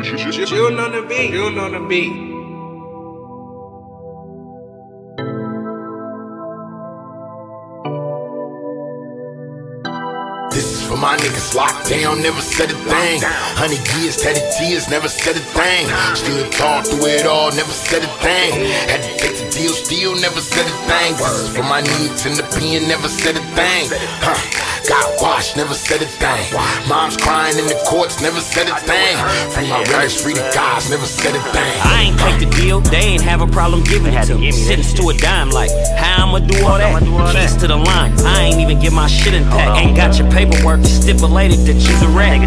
Chillin' on the beat. Chillin' on the beat. This is for my niggas locked down, never said a thing. Honey years, teddy tears, never said a thing. Stood tall through it all, never said a thing. Had to take the deal, still never said a thing. For my needs in the pen, never said a thing. Huh. Got washed, never said a thing. Mom's crying in the courts, never said a thing. Free my relics, free the guys, never said a thing. I ain't take the deal, they ain't have a problem giving it to me. Sentence to a dime, like, how I'ma do all that? Keys to the line, I ain't even get my shit intact. Ain't got your paperwork stipulated that you's a rat.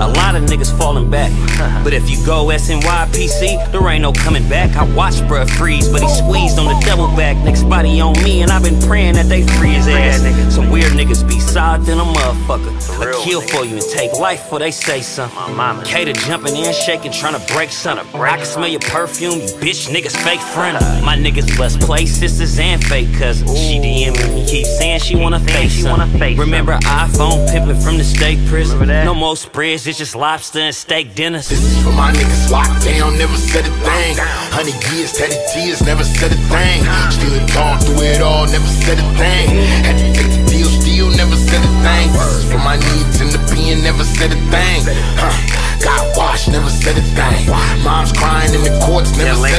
A lot of niggas falling back. But if you go SNYPC, there ain't no coming back. I watched bruh freeze, but he squeezed on the double back. Next body on me, and I've been praying that they free his ass. Some weird niggas be solid than a motherfucker. I kill for you and take life for they say something. Cater jumping in, shaking, trying to break something. I can smell your perfume, you bitch niggas fake friend. My niggas bless play sisters and fake cousins. She DMing me, keep saying she wanna face something. Remember iPhone pimping from the state prison. No more spreads, it's just lobster and steak dinners. This is for my niggas locked down, never said a thing. Honey years, teddy tears, never said a thing. Stood tall through it all, never said a thing. Had to take the still never said a thing. For my needs in the pen, never said a thing. Huh. Got washed, never said a thing. Mom's crying in the courts, never said a thing.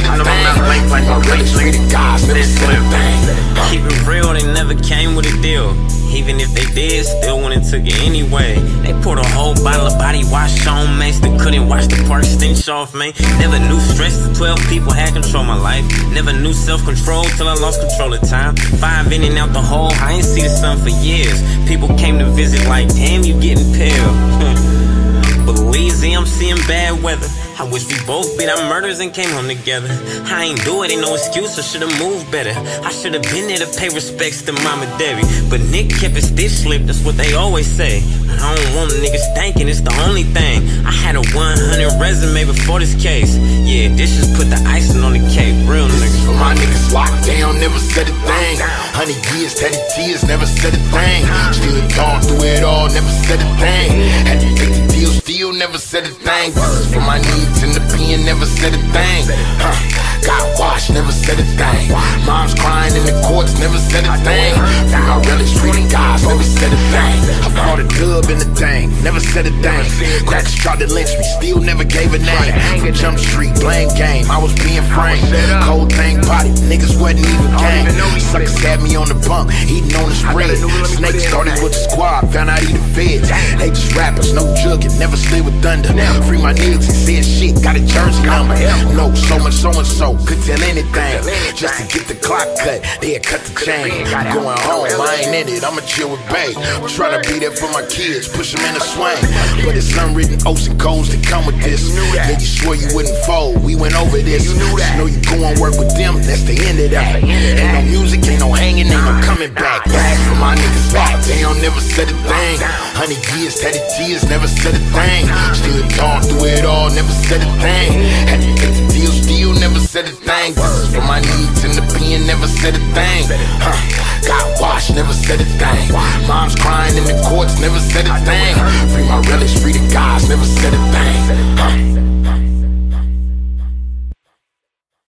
Free my relics, free the guys, never said a thing. Keep it real, they never came with a deal. Even if they did, still wouldn't took it anyway. They poured a whole bottle of body wash on me. Still couldn't wash the park stench off me. Never knew stress till 12 people had control my life. Never knew self control till I lost control of time. Five in and out the hole, I ain't see the sun for years. People came to visit like, damn, you getting pale. But Louise, I'm seeing bad weather. I wish we both beat our murders and came home together. I ain't do it, ain't no excuse, I should've moved better. I should've been there to pay respects to Mama Debbie. But Nick kept his stitch slip, that's what they always say. I don't want niggas thinking it's the only thing. I had a 100 resume before this case. Yeah, this just put the icing on the cake, real niggas. for my niggas locked down, never said a thing. Honey years, teddy tears, never said a thing. Still tall through it all, never said a thing. Had to take the deal, still never said a thing. This is for my needs in the pen, never said a thing. Huh. Got washed, never said a thing. Mom's crying in the courts, never said a thing. Relics, free the guys, never said a thing. I fought a dub in the thing, never said a thing. Crackers tried to lynch me, still never gave a name. From Jump Street, playing game, I was being framed. Cold thing body, niggas wasn't even gang. Suckers had me on the bunk, eating on the spread. Snake started with the squad, found out he the feds. They just rappers, no jugging, never stay with thunder. Free my niggas, he said shit, got a jersey number. No, so much, so and so, could tell anything. Just to get the clock cut, they'd cut the chain. I'm going home, I ain't in it, I'ma chill with Bay. Try to be there for my kids, push them in a swing. But it's unwritten oaths and codes that come with this. Yeah, you swore you wouldn't fold, we went over this. Just know you go and work with them, that's the end of that. Ain't no music, ain't no hanging, ain't no coming back. My niggas locked down, never said a thing. Honey years, teddy tears, never said a thing. Stood tall through it all, never said a thing. Had to take the deal, still never said a thing. For my needs in the pen, never said a thing. Huh. Got washed, never said a thing. Mom's crying in the courts, never said a thing. Free my relics, free the guys, never said a thing. Huh.